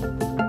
you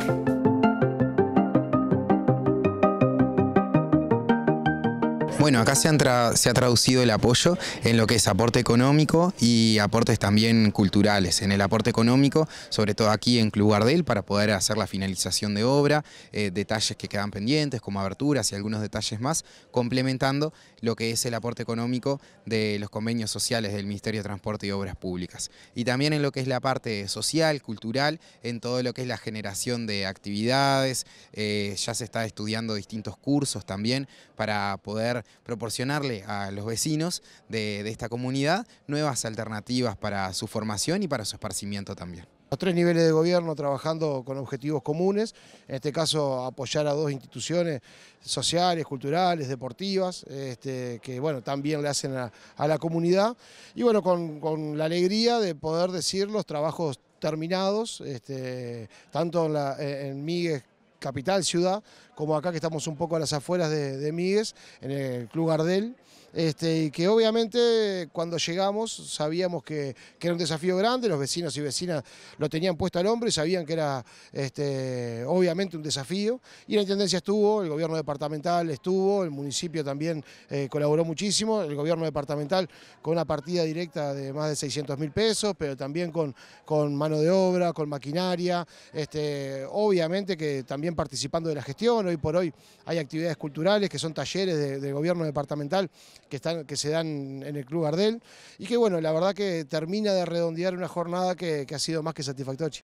Bueno, acá se, se, ha traducido el apoyo en lo que es aporte económico y aportes también culturales. En el aporte económico, sobre todo aquí en Club Gardel, para poder hacer la finalización de obra, eh, detalles que quedan pendientes, como aberturas y algunos detalles más, complementando lo que es el aporte económico de los convenios sociales del Ministerio de Transporte y Obras Públicas. Y también en lo que es la parte social, cultural, en todo lo que es la generación de actividades, eh, ya se está estudiando distintos cursos también para poder proporcionarle a los vecinos de, esta comunidad nuevas alternativas para su formación y para su esparcimiento también. Los tres niveles de gobierno trabajando con objetivos comunes, en este caso apoyar a dos instituciones sociales, culturales, deportivas, este, que bueno, también le hacen a, la comunidad. Y bueno, con, la alegría de poder decir los trabajos terminados, este, tanto en, la, en Miguel capital, ciudad, como acá que estamos un poco a las afueras de, de Migues, en el Club Gardel, este, y que obviamente cuando llegamos sabíamos que, era un desafío grande, los vecinos y vecinas lo tenían puesto al hombro y sabían que era este, obviamente un desafío, y la Intendencia estuvo, el gobierno departamental estuvo, el municipio también eh, colaboró muchísimo, el gobierno departamental con una partida directa de más de 600 mil pesos, pero también con, con mano de obra, con maquinaria, este, obviamente que también participando de la gestión, hoy por hoy hay actividades culturales que son talleres del gobierno departamental que, están, que se dan en el Club Gardel y que bueno, la verdad que termina de redondear una jornada que ha sido más que satisfactoria.